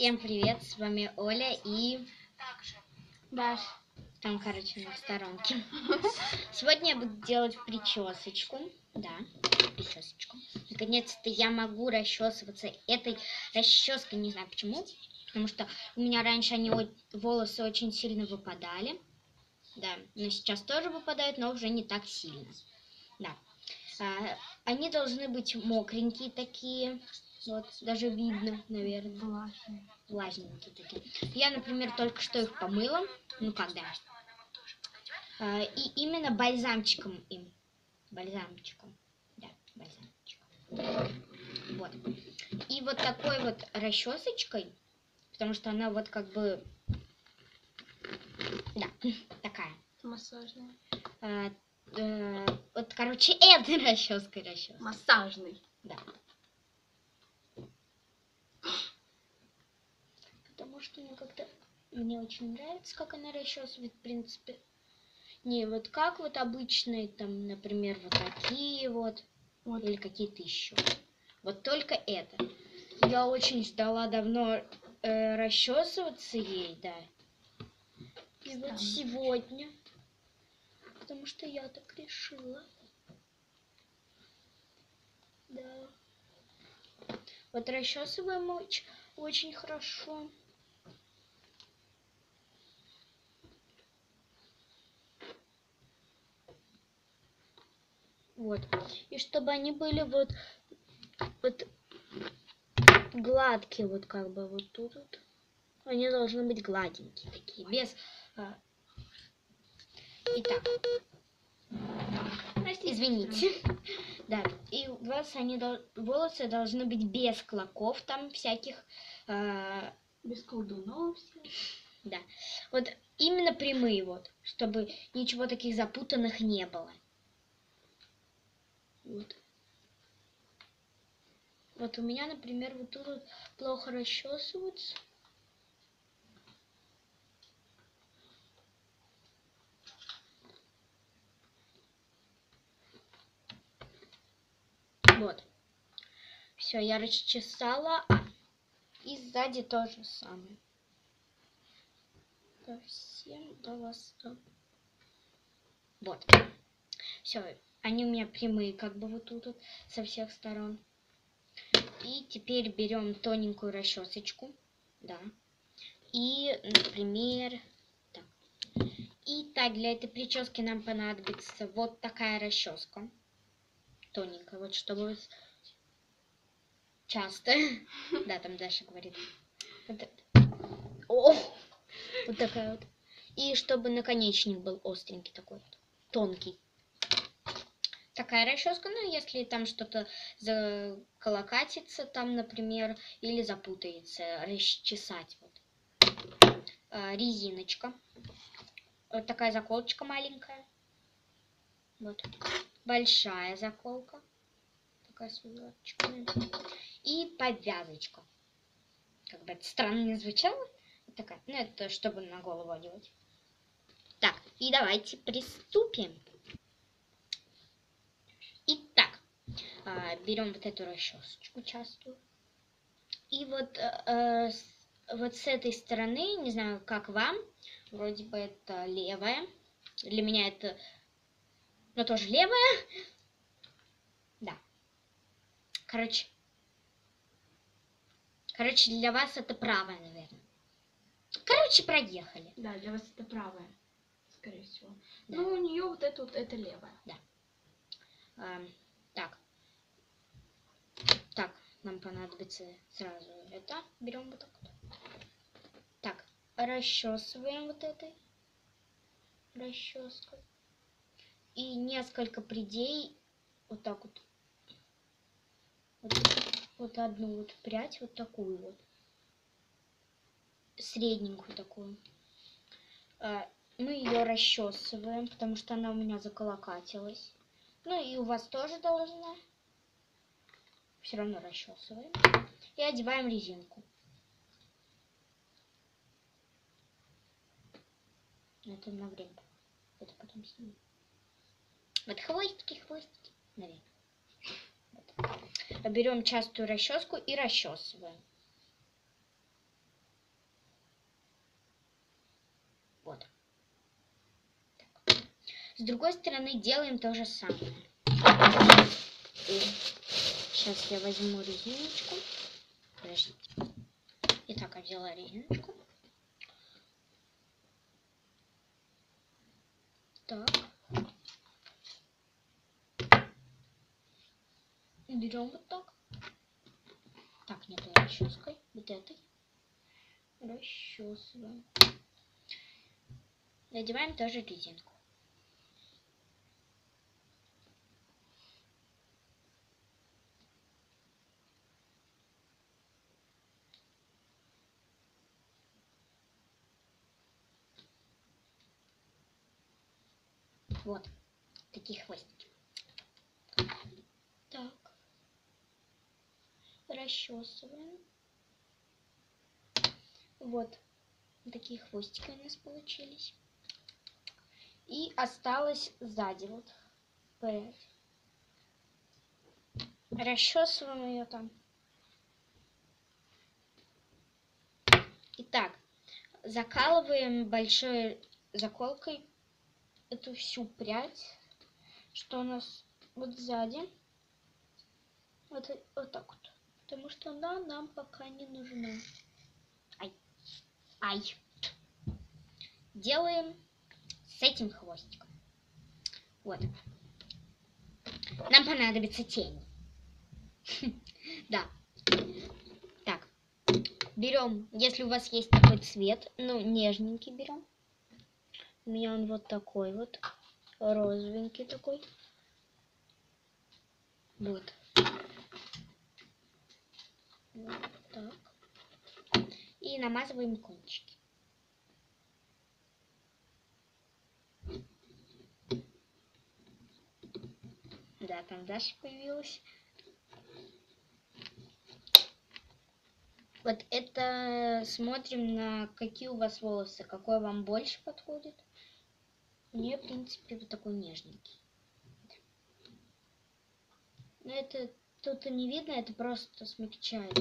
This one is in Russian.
Всем привет, с вами Оля и Даш. там, короче, на сторонке. Сегодня я буду делать причесочку. Да, причесочку. Наконец-то я могу расчесываться этой расческой, не знаю почему. Потому что у меня раньше они волосы очень сильно выпадали. Да, но сейчас тоже выпадают, но уже не так сильно. Да. А, они должны быть мокренькие такие. Вот, даже видно, наверное. Влажный. влажненькие такие. Я, например, только что их помыла. Ну, когда? А, и именно бальзамчиком им. Бальзамчиком. Да, бальзамчиком. Вот. И вот такой вот расчесочкой, потому что она вот как бы... Да, такая. Массажный. А, э, вот, короче, этой расческой расческой. Массажный. Да. Потому что мне как-то мне очень нравится, как она расчесывает, в принципе. Не вот как вот обычные, там, например, вот такие вот, Вот. или какие-то еще. Вот только это. Я очень ждала давно э, расчесываться ей, да. И вот сегодня, потому что я так решила. Да. Вот расчесываем оч- очень хорошо. Вот. И чтобы они были вот, вот гладкие, вот как бы вот тут вот. Они должны быть гладенькие такие, без... а, Итак, извините. Да, и у вас они дол- волосы должны быть без клоков там всяких. а, Без колдунов все. да, вот именно прямые вот, чтобы ничего таких запутанных не было. Вот. Вот у меня, например, вот тут вот плохо расчесываются. Вот. Все, я расчесала. А, И сзади то же самое. Совсем до вас. Вот. Все, они у меня прямые, как бы вот тут вот, со всех сторон. И теперь берем тоненькую расчесочку. Да. И, например, так. И так, для этой прически нам понадобится вот такая расческа. Тоненькая, вот чтобы часто. Да, там Даша говорит. Вот такая вот. И чтобы наконечник был остренький такой. Тонкий. Такая расческа, ну, если там что-то заколокатится, там, например, или запутается, расчесать вот. А, резиночка. Вот такая заколочка маленькая. Вот. Большая заколка. Такая с. И повязочка. Как бы это странно не звучало. Вот такая. Ну, это чтобы на голову одевать. Так, и давайте приступим. Итак, а, берем вот эту расчесочку частую. И вот, э, э, с- вот с этой стороны, не знаю, как вам, вроде бы это левая. Для меня это, ну, тоже левая. Да. Короче, короче, для вас это правая, наверное. Короче, проехали. Да, для вас это правая, скорее всего. Да. Ну, у нее вот это вот, это левая. Ам, так. Так, нам понадобится сразу это. Берем вот так вот. Так, расчесываем вот этой расческой. И несколько придей вот так вот. Вот, вот одну вот прядь, вот такую вот. Средненькую такую. А, Мы ее расчесываем, потому что она у меня заколокатилась. Ну и у вас тоже должна все равно расчесываем. И одеваем резинку. Это на время. Это потом снимем. Вот хвостики, хвостики. Вот. Берем частую расческу и расчесываем. Вот. С другой стороны делаем то же самое. Сейчас я возьму резиночку. Подождите. Итак, я взяла резиночку. Так. Берем вот так. Так, нет, расческой. Вот этой. Расчесываем. Надеваем тоже резинку. Вот. Такие хвостики. Так. Расчесываем. Вот. Такие хвостики у нас получились. И осталось сзади вот. Прядь. Расчесываем ее там. Итак, закалываем большой заколкой эту всю прядь, что у нас вот сзади. Вот, вот так вот. Потому что она нам пока не нужна. Ай. Ай. Делаем с этим хвостиком. Вот. Нам понадобится тень. Да. Так. Берем, если у вас есть такой цвет, ну, нежненький берем. У меня он вот такой вот. Розовенький такой. Вот. Вот так. И намазываем кончики. Да, там Даша появилась. Вот это смотрим на какие у вас волосы, какой вам больше подходит. Мне, в принципе, вот такой нежненький. Но это тут и не видно, это просто смягчает.